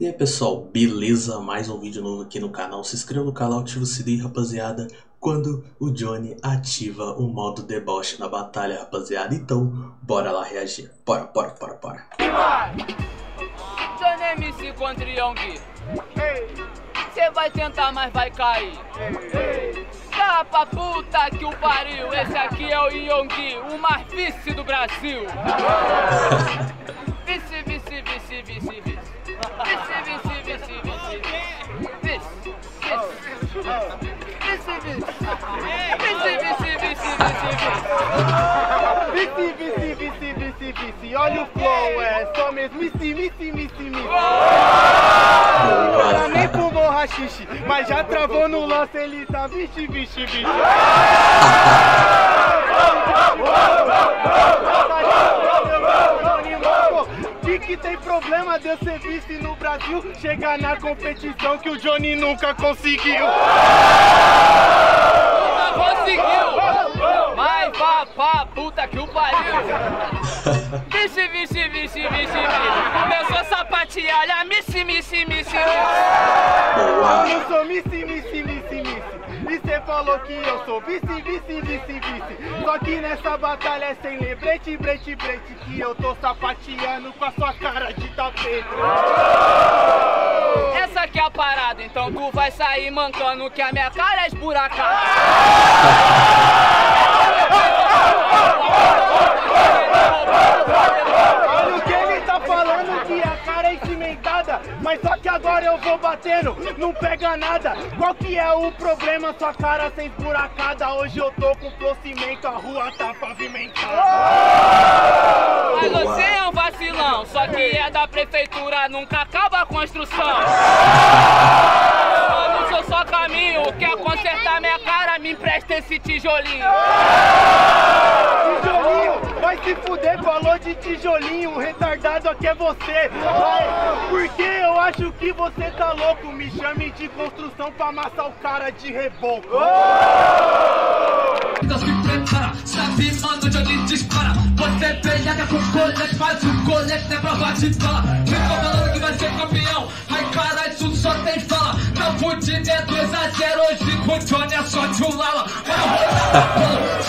E aí pessoal, beleza? Mais um vídeo novo aqui no canal. Se inscreva no canal, ativa o sininho, rapaziada. Quando o Johnny ativa o modo deboche na batalha, rapaziada. Então, bora lá reagir. Bora, bora, bora, bora. Johnny MC contra Yong. Cê vai tentar, mas vai cair. Tá pra puta que o pariu. Esse aqui é o Yonggi, o mais vice do Brasil. mesmo. Vice, vice, vice, vice. Ela nem fumou rachixe, mas já travou no lance, ele tá vixe, vixe, vixe. De que tem problema de eu ser vice no Brasil Chegar na competição que o Johnny nunca conseguiu conseguiu. Mas vá pra puta que o pariu. Vice, vice, vice, vice, vice. Começou a sapatear, olha, missi, missi, missi, missi. Eu sou Missy, Missy, Missy, Missy. E cê falou que eu sou vice, vice, vice, vice. Só que nessa batalha é sem lembrete, brete, brete. Que eu tô sapateando com a sua cara de tapete. Essa aqui é a parada, então tu vai sair mancando que a minha cara é esburacada. Olha o que ele Mas só que agora eu vou batendo, não pega nada. Qual que é o problema? Sua cara sem esburacada. Hoje eu tô com flow cimento, a rua tá pavimentada. Mas você é um vacilão, só que é da prefeitura, nunca acaba a construção. Mano, sou só caminho, quer consertar minha cara, me empresta esse tijolinho. Tijolinho, vai se fuder, falou de tijolinho, o retardado aqui é você. Vai, porque eu acho que você tá louco, me chame de construção pra amassar o cara de reboco. Então se prepara, sabe, mano, Johnny dispara. Você peleada com colete, faz o colete, é prova de bala. Quem tá falando que vai ser campeão? Ai, caralho, isso só tem fala. Não pude é 2 a 0 hoje com o Johnny é só de um lala. Vai rolar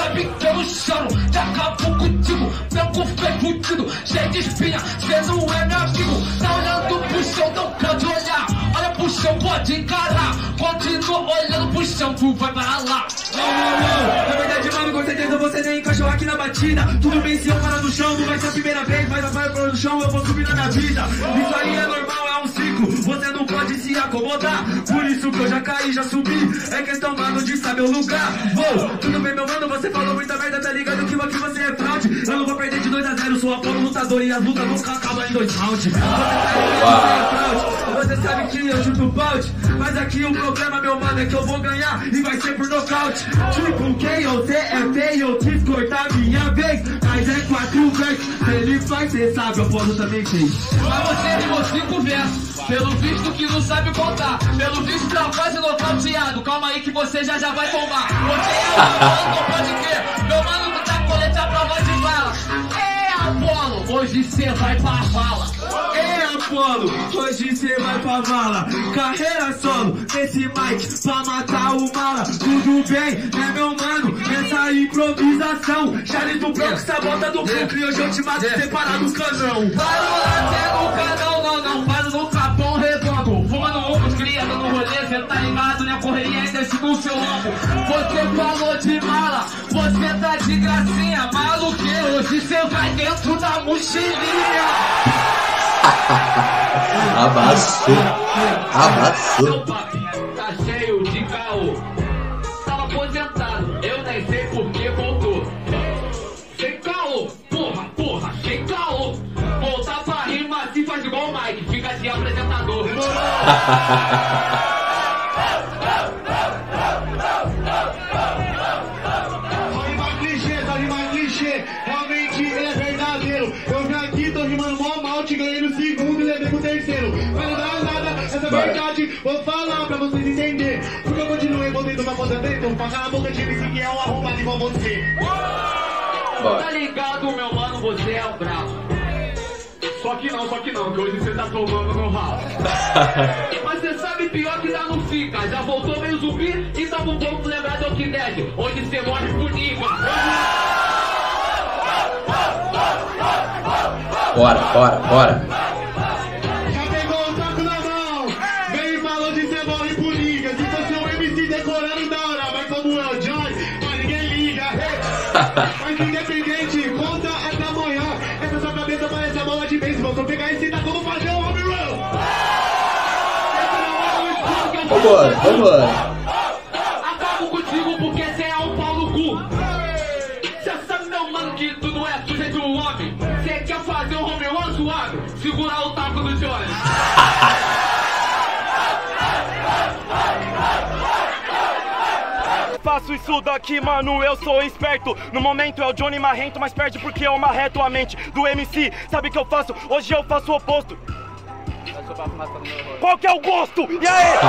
cheio de espinha. Cê não é meu amigo, tá olhando pro chão, não pode olhar. Olha pro chão, pode encarar. Continua olhando pro chão, tu vai pra lá. Na verdade, mano, com certeza você nem encaixou aqui na batida. Tudo bem se eu parar no chão, não vai ser a primeira vez, mas vai pro chão, eu vou subir na minha vida. Isso aí é normal, Você não pode se acomodar. Por isso que eu já caí, já subi. É questão, mano, de saber o lugar. Vou, tudo bem, meu mano, você falou muita merda, tá ligado que aqui você é fraude. Eu não vou perder de 2 a 0 sou a fogo lutador e as lutas nunca acabam em dois rounds. Você sabe que você é fraude. Você sabe que eu chuto balde. Mas aqui o problema, meu mano, é que eu vou ganhar e vai ser por nocaute. Tipo, quem você é feio, eu quis cortar minha vez. Mas é quatro vezes. Se ele faz, cê sabe, eu posso também ter. Mas você rimou cinco versos Pelo visto que não sabe contar Pelo visto tá quase nocauteado Calma aí que você já já vai tomar Você é o não pode crer Meu mano não tá colete a prova de bala É Apolo, hoje cê vai pra vala É Apolo, hoje cê vai pra vala. Carreira solo, nesse mic, pra matar o mala. Tudo bem, né, meu mano? Essa improvisação. Charlie do Bronx, sabota do Brooklyn. Hoje eu te mato separado do canão. Para até no canal, não, não Para no Fumando ovo, cria, dando rolê Cê tá ligado, né? Correria ainda esse no seu ombro Você falou de mala Você tá de gracinha Maluqueiro, hoje cê vai dentro da mochilinha Abaçou. Abaçou. Vou falar pra vocês entenderem. Porque eu continuo envolvido pra poder ver. Então, pra calar a boca de MC que é um arrombado igual você. Tá ligado, meu mano, você é o brabo. Só que não, só que não, que hoje você tá tomando no ralo. Mas você sabe pior que dá não fica. Já voltou meio zumbi, então vamos lembrar do que Dead, onde você morre por nível. Bora, bora, bora. Vambora, vambora. Acabo contigo porque cê é um pau no cu. Cê sabe, meu mano, que tu não é sujeito um homem. Cê quer fazer um home run suave? Segurar o taco do Johnny. Faço isso daqui, mano, eu sou esperto. No momento é o Johnny Marrento, mas perde porque eu marreto a mente do MC. Sabe o que eu faço? Hoje eu faço o oposto. Qual que é o gosto? E aí?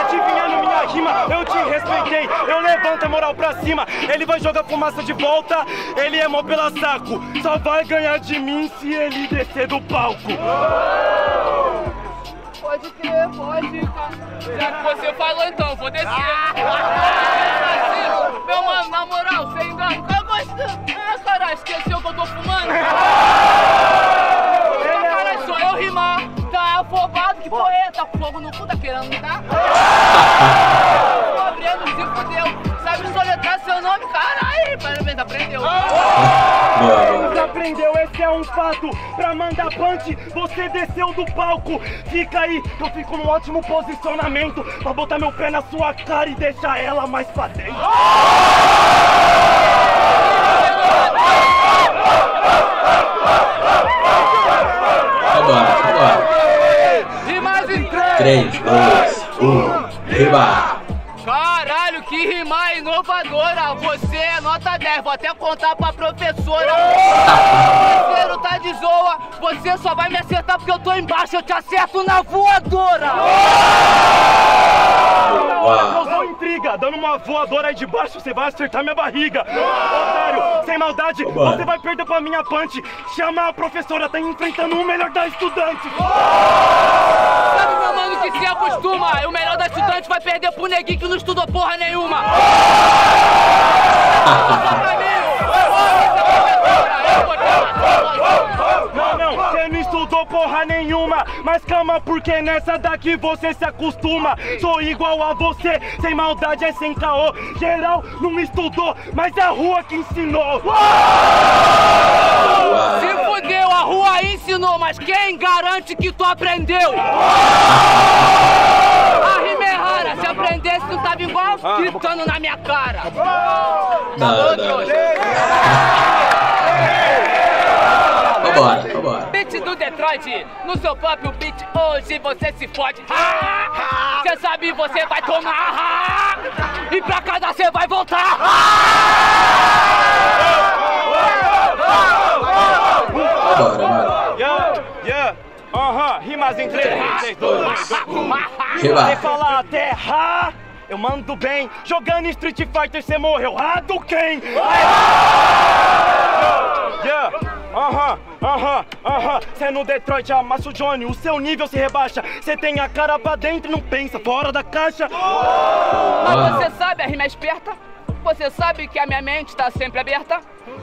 Adivinhando minha rima, eu te respeitei. Eu levanto a moral pra cima. Ele vai jogar fumaça de volta. Ele é mó pela saco. Só vai ganhar de mim se ele descer do palco. Pode crer, pode. Já que você falou, então, vou descer. Meu mano, na moral, sem engano, tá gostando? Ah, caralho, esqueceu que eu tô fumando? Que com fogo no cu, tá querendo me dar? Tô abrindo, se fudeu. Sabe soletrar seu nome? Caralho, parabéns, aprendeu. Boa. Aprendeu, esse é um fato. Pra mandar punch, você desceu do palco. Fica aí, eu fico num ótimo posicionamento. Pra botar meu pé na sua cara e deixar ela mais pra dentro. Vambora, vambora. Rimas em três. 3, 2, 1, riba. Caralho, que rima inovadora! Você é nota 10, vou até contar pra professora. Parceiro, tá de zoa, você só vai me acertar porque eu tô embaixo, eu te acerto na voadora! Causou intriga, dando uma voadora aí de baixo, você vai acertar minha barriga. Otário, sem maldade, você vai perder pra minha punch. Chama a professora, tá enfrentando o melhor da estudante. Sabe, que se acostuma? O melhor da estudante vai perder pro neguinho que não estudou porra nenhuma! Não, não, você não estudou porra nenhuma. Mas calma, porque nessa daqui você se acostuma. Sou igual a você, sem maldade é sem caô. Geral não estudou, mas é a rua que ensinou. Rua ensinou, mas quem garante que tu aprendeu? A rima rara, se aprendesse tu tava igual gritando na minha cara. Não, não. Vambora, vambora. Beat do Detroit, no seu próprio beat, hoje você se fode. Cê sabe, você vai tomar. E pra casa você vai voltar. Vambora, mano. Yeah, yeah, aham, rimas em três, três, dois, dois, dois. Você Riba. fala terra, eu mando bem. Jogando Street Fighter, você morreu. Hadouken! Yeah, aham, aham, aham. Cê no Detroit amassa o Johnny, o seu nível se rebaixa. Cê tem a cara pra dentro e não pensa fora da caixa. Mas você sabe, a rima é esperta. Você sabe que a minha mente tá sempre aberta.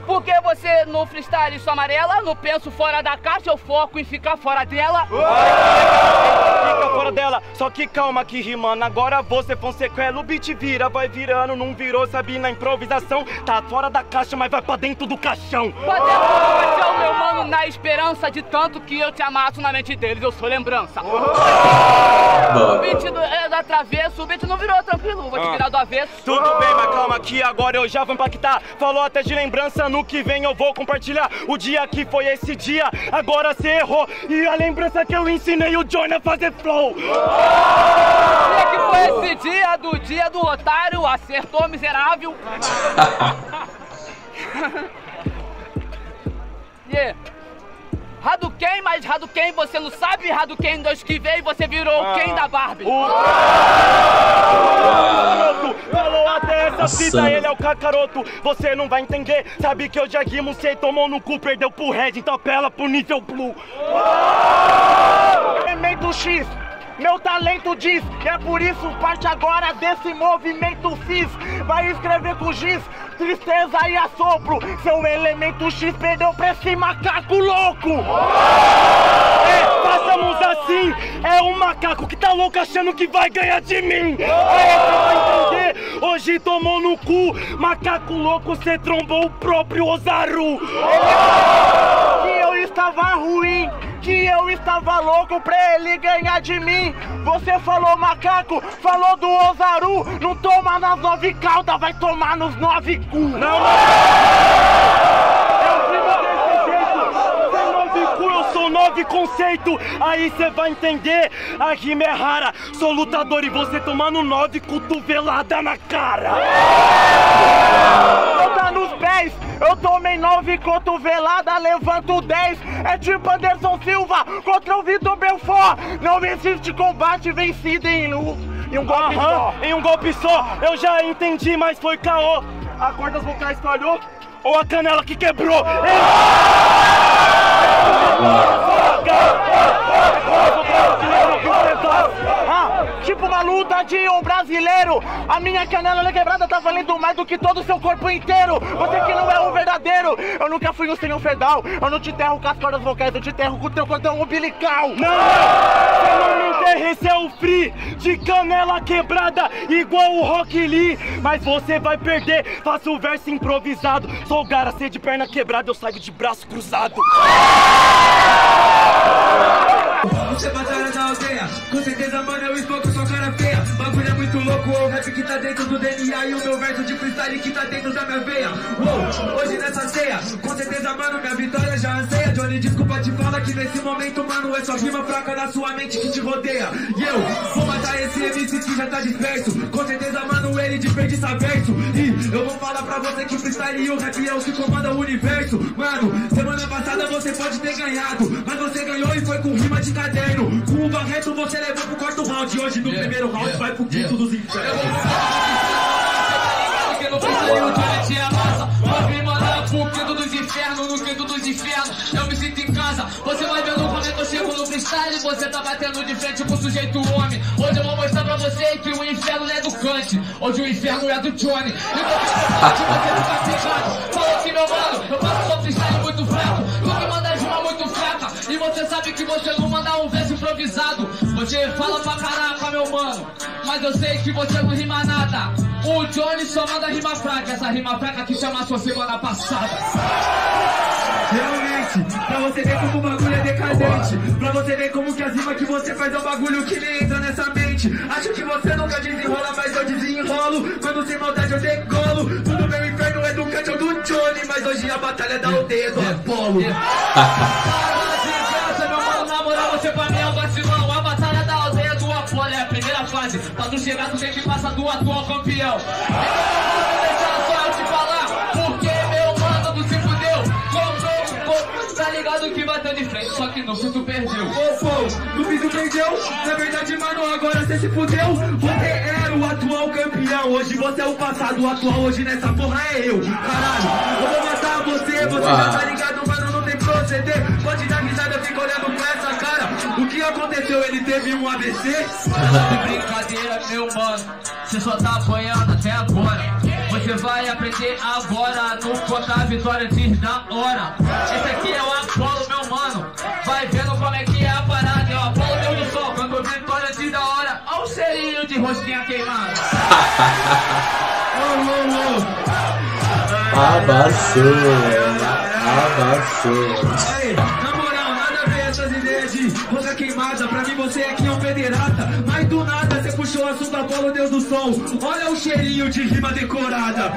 Porque você no freestyle só amarela, no penso fora da caixa, eu foco em ficar fora dela. Fica fora dela, só que calma que rimando. Agora você Fonsequela, o beat vira, vai virando, não virou, sabe? Na improvisação, tá fora da caixa, mas vai pra dentro do caixão. Pra dentro do caixão, meu mano, na esperança de tanto que eu te amasso na mente deles, eu sou lembrança. O beat do, é, da travesso, o beat não virou tranquilo, vou te virar do avesso. Tudo bem, mas calma que agora eu já vou impactar. Falou até de lembrança, no que vem eu vou compartilhar. O dia que foi esse dia, agora cê errou. E a lembrança que eu ensinei o Johnny a fazer flow. dia que foi esse dia do dia do otário, acertou miserável. yeah. Hadouken, mas Hadouken você não sabe Hadouken Deus que veio, você virou o Ken da Barbie. Falou até essa fita, ele é o cacaroto. Você não vai entender. Sabe que eu já guimo, cê tomou no cu, perdeu pro Red, então apela pro nível Blue. Elemento X. Meu talento diz, é por isso parte agora desse movimento fiz. Vai escrever com giz, tristeza e assopro. Seu elemento X perdeu pra esse macaco louco. É, assim. É um macaco que tá louco achando que vai ganhar de mim. Aí você entender. Hoje tomou no cu. Macaco louco, cê trombou o próprio Ozaru. Que estava louco pra ele ganhar de mim. Você falou macaco, falou do Ozaru. Não toma nas nove caudas, vai tomar nos nove cu. Não, é o primo desse jeito. Sem nove cu, eu sou nove conceito. Aí cê vai entender. A rima é rara. Sou lutador e você tomando nove cotovelada na cara. Eu tá nos pés. Eu tomei nove cotovelada, levanto dez. É tipo Anderson Silva contra o Vitor Belfort. Não existe combate vencido em um, em um golpe só. Em um golpe só. Eu já entendi, mas foi caô. A cordas vocais falhou ou a canela que quebrou? Ah, tipo uma luta de um brasileiro. A minha canela ela é quebrada tá valendo mais do que todo o seu corpo inteiro. Você que não é um verdadeiro. Eu nunca fui um senhor fedal. Eu não te enterro com as cordas vocais, eu te enterro com o teu cordão umbilical. Não! Você não me enterra, esse é o free de canela quebrada, igual o Rock Lee. Mas você vai perder, faço o verso improvisado. Sou o cara, ser de perna quebrada, eu saio de braço cruzado. Você batalha da aldeia, com certeza, mano, eu esmoco sua cara feia. Bagulho é muito louco, o rap que tá dentro do DNA e o meu verso de freestyle que tá dentro da minha veia. Uou, hoje nessa ceia, com certeza, mano, minha vitória já anseia. Johnny, desculpa te falar que nesse momento, mano, é só rima fraca na sua mente que te rodeia. E eu vou matar esse MC que já tá disperso. Com certeza, mano, ele desperdiça verso. E eu vou falar pra você que o freestyle e o rap é o que comanda o universo. Mano, semana passada você pode ter ganhado, mas você ganhou e foi com rima de caderno. Com o Barreto você levou pro quarto round. Hoje no primeiro round vai pro quinto dos infernos. Você tá batendo de frente com o sujeito homem. Hoje eu vou mostrar pra você que o inferno não é do Kant. Hoje o inferno é do Johnny. E você ficar pegado. Fala que meu mano, eu faço só freestyle muito fraco. Tu me manda rima muito fraca. E você sabe que você não manda um verso improvisado. Você fala pra caraca, meu mano. Mas eu sei que você não rima nada. O Johnny só manda rima fraca. Essa rima fraca que chama sua semana passada. Pra você ver como o bagulho é decadente Pra você ver como que as rimas que você faz é um bagulho que nem entra nessa mente Acho que você nunca desenrola, mas eu desenrolo Quando sem maldade eu decolo Tudo meu inferno é do Kant ou do Johnny Mas hoje a batalha é da aldeia do Apolo você pra mim é um vacilão. A batalha da aldeia do Apolo é a primeira fase. Pra chegar, tu tem que passar do atual campeão. Bateu de frente, só que no fim tu perdeu. Ô, pô, no piso perdeu Na verdade, mano, agora você se fudeu Você era o atual campeão Hoje você é o passado, o atual hoje nessa porra é eu Caralho, eu vou matar você Você já tá ligado, mano, não tem proceder Pode dar risada, fica olhando com essa cara O que aconteceu? Ele teve um AVC? Brincadeira, meu mano, você só tá apanhando até agora. Você vai aprender agora no contar a vitória diz da hora. Esse aqui é o Apolo, meu mano. Vai vendo como é que é a parada. É o Apolo Deus do Sol, quando vitória diz da hora. Olha o cheirinho de rosquinha queimada. Abaçou, abaçou. Rosa queimada. Pra mim você aqui é um pederata. Mas do nada você puxou o assunto Apolo, Deus do Sol. Olha o cheirinho de rima decorada.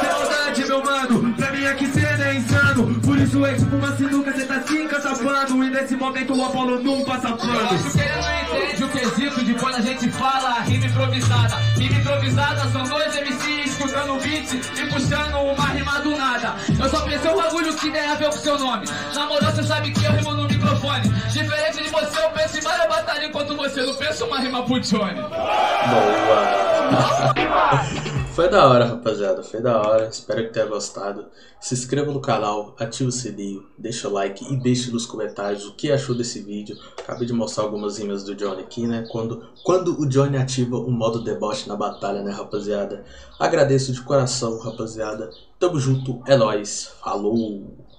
Sem maldade, meu mano. Pra mim aqui cê nem insano. Por isso é tipo uma sinuca, cê tá se encatapando. E nesse momento o Apolo não passa Eu pano. acho que ele não entende o quesito de quando a gente fala rima improvisada. Rima improvisada são dois MCs escutando beat e puxando uma rima do nada. Eu só pensei um bagulho que tem a ver com seu nome. Na moral, você sabe que eu rimo no Diferente de você, eu penso em várias batalhas enquanto você não pensa uma rima. Boa! Foi da hora, rapaziada. Foi da hora. Espero que tenha gostado. Se inscreva no canal, ative o sininho, deixa o like e deixe nos comentários o que achou desse vídeo. Acabei de mostrar algumas rimas do Johnny aqui, né? Quando, quando o Johnny ativa o modo deboche na batalha, né, rapaziada? Agradeço de coração, rapaziada. Tamo junto, é nóis. Falou!